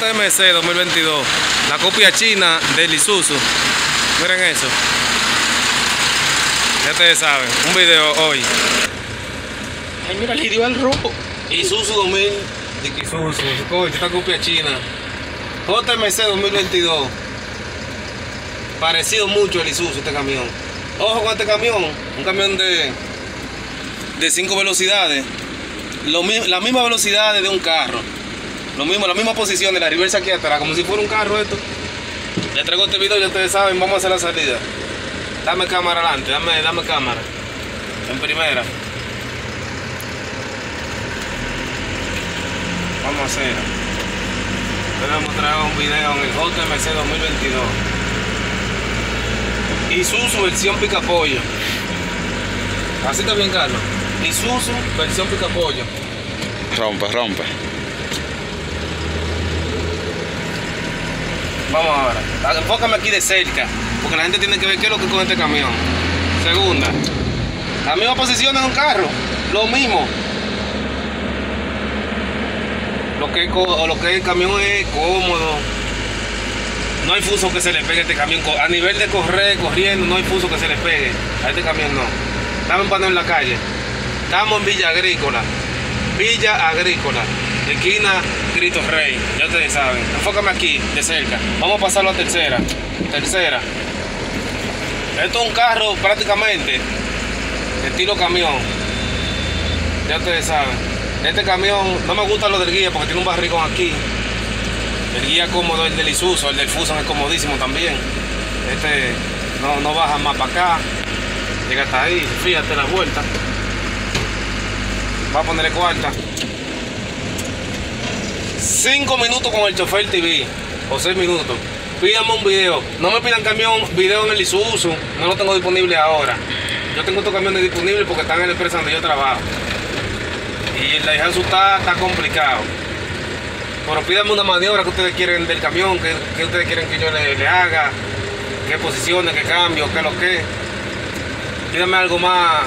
JMC 2022, la copia china del Isuzu. Miren eso. Ya ustedes saben, un video hoy. Ay, mira, le dio al rojo. Isuzu 2000 de Isuzu, coño, esta copia china. JMC 2022. Parecido mucho al Isuzu este camión. Ojo con este camión, un camión de de 5 velocidades. Lo, la misma velocidad de un carro. Lo mismo, la misma posición de la reversa aquí atrás, como si fuera un carro esto. Ya traigo este video, ya ustedes saben, vamos a hacer la salida. Dame cámara adelante, dame, dame cámara. En primera. Vamos a hacer. Voy a mostrar un video en el JMC 2022. Isuzu versión picapollo. Así está bien, Carlos. Isuzu versión picapollo. Rompe, rompe. Vamos ahora. Ah, Enfócame aquí de cerca, porque la gente tiene que ver qué es lo que con este camión. Segunda. La misma posición en un carro. Lo mismo. Lo que, es lo que el camión es cómodo. No hay fuso que se le pegue a este camión. A nivel de correr, corriendo, no hay fuso que se le pegue. A este camión no. Un paneo en la calle. Estamos en Villa Agrícola. Villa Agrícola. Esquina Cristo Rey. Ya ustedes saben. Enfócame aquí, de cerca. Vamos a pasarlo a tercera. Tercera. Esto es un carro prácticamente estilo camión. Ya ustedes saben. Este camión, no me gusta lo del guía porque tiene un barrigón aquí. El guía cómodo, el del Isuzu, el del Fusion es comodísimo también. Este no, no baja más para acá. Llega hasta ahí, fíjate la vuelta. Va a ponerle cuarta. Cinco minutos con el chofer TV. O seis minutos. Pídame un video. No me pidan camión, video en el Isuzu. No lo tengo disponible ahora. Yo tengo estos camiones disponibles porque están en la empresa donde yo trabajo. Y la Daihatsu está, está complicado. Pero pídame una maniobra que ustedes quieren del camión, que, que ustedes quieren que yo le, haga, qué posiciones, qué cambio, qué lo que. Pídame algo más,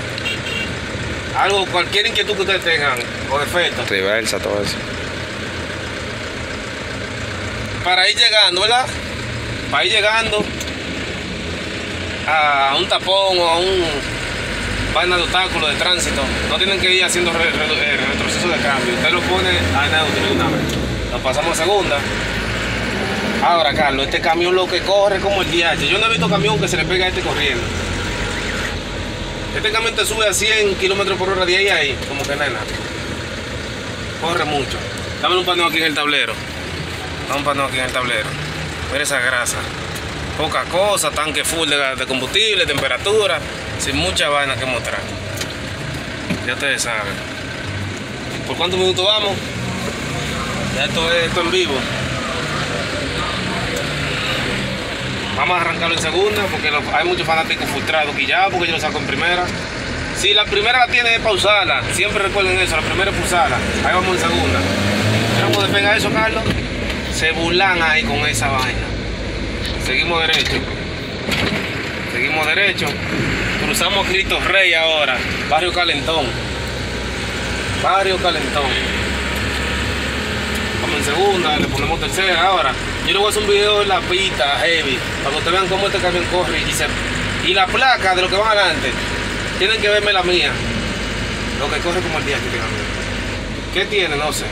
algo, cualquier inquietud que ustedes tengan o defecto. Reversa, todo eso. Para ir llegando, ¿verdad? Para ir llegando a un tapón o a un vaina de obstáculo de tránsito, no tienen que ir haciendo re- eh, retroceso de cambio. Usted lo pone a neutro una vez. Lo pasamos a segunda. Ahora, Carlos, este camión lo que corre como el DH. Yo no he visto camión que se le pega a este corriendo. Este camión te sube a 100 kilómetros por hora de ahí ahí, como que nena. Corre mucho. Dame un paneo aquí en el tablero. Paneo aquí en el tablero. Mira esa grasa. Poca cosa, tanque full de, de combustible, temperatura, sin mucha vaina que mostrar. Ya ustedes saben. ¿Por cuántos minutos vamos? Ya esto es esto en vivo. Vamos a arrancarlo en segunda porque hay muchos fanáticos frustrados que ya porque yo lo saco en primera. Si la primera la tiene es pausarla, siempre recuerden eso, la primera es pausarla. Ahí vamos en segunda. ¿Pero cómo despega eso, Carlos? Se burlan ahí con esa vaina. Seguimos derecho. Seguimos derecho. Cruzamos Cristo Rey ahora. Barrio Calentón. Barrio Calentón. Vamos en segunda, le ponemos tercera ahora. Yo le voy a hacer un video de la pista heavy. Para que ustedes vean cómo este camión corre y se. Y la placa de lo que va adelante. Tienen que verme la mía. Lo que corre como el día que. ¿Qué tiene? No sé.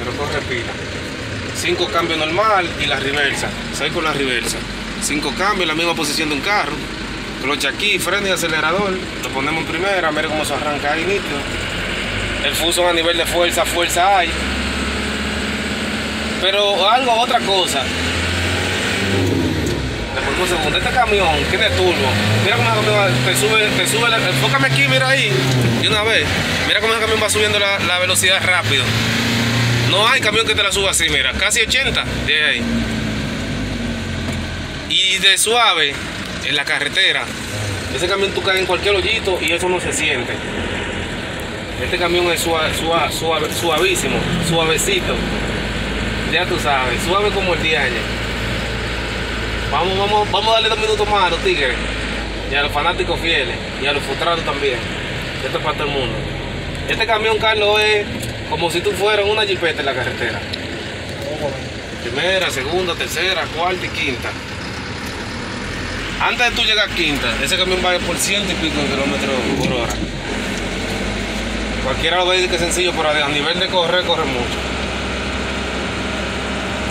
Pero corre pila. Cinco cambios normal y la reversa. Seis con la reversa. Cinco cambios, la misma posición de un carro. Cloche aquí, freno y acelerador. Lo ponemos en primera, mire cómo se arranca ahí nítido. El fuso a nivel de fuerza, fuerza hay. Pero algo, otra cosa. Le ponemos segundo. Este camión tiene turbo. Mira cómo ese camión te sube, te sube, la- enfócame aquí, mira ahí. De una vez. Mira cómo ese camión va subiendo la velocidad rápido. No hay camión que te la suba así, mira, casi 80 de ahí. Y de suave en la carretera. Ese camión tú caes en cualquier hoyito y eso no se siente. Este camión es suave, suave, suavísimo, suavecito. Ya tú sabes, suave como el día año. Vamos, vamos, vamos a darle dos minutos más a los tigres. Y a los fanáticos fieles. Y a los frustrados también. Esto es para todo el mundo. Este camión, Carlos, es como si tú fueras una jipeta en la carretera. Primera, segunda, tercera, cuarta y quinta. Antes de tú llegar a quinta, ese camión va por ciento y pico de kilómetros por hora. Cualquiera lo ve que es sencillo, pero a nivel de correr, corre mucho.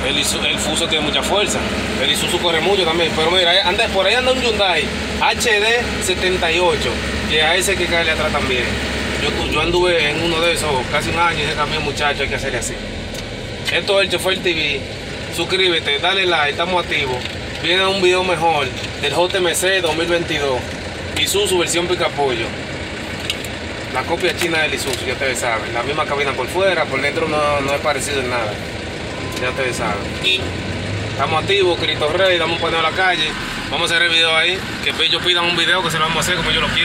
El, Isu- Fuso tiene mucha fuerza. El Isuzu corre mucho también. Pero mira, ahí anda, por ahí anda un Hyundai HD 78, que a ese hay que caerle atrás también. Yo, anduve en uno de esos casi un año y ese camión, muchacho, hay que hacerle así. Esto es el Chofer TV. Suscríbete, dale like, estamos activos. Viene un video mejor del JMC 2022. Isuzu versión picapollo. La copia china del Isuzu, ya ustedes saben. La misma cabina por fuera, por dentro no, no es parecido en nada. Ya ustedes saben. Estamos activos, Cristo Rey, damos un paneo a la calle. Vamos a hacer el video ahí. Que ellos pidan un video que se lo vamos a hacer como yo lo quiero.